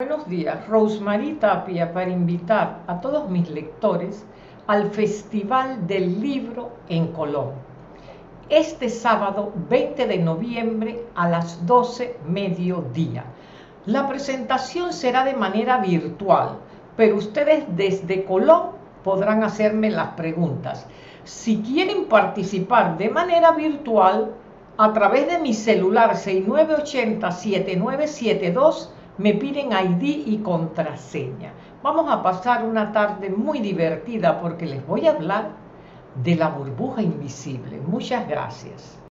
Buenos días, Rosemary Tapia para invitar a todos mis lectores al Festival del Libro en Colón. Este sábado 20 de noviembre a las 12 mediodía. La presentación será de manera virtual, pero ustedes desde Colón podrán hacerme las preguntas. Si quieren participar de manera virtual, a través de mi celular 6980-7972, me piden ID y contraseña. Vamos a pasar una tarde muy divertida porque les voy a hablar de la burbuja invisible. Muchas gracias.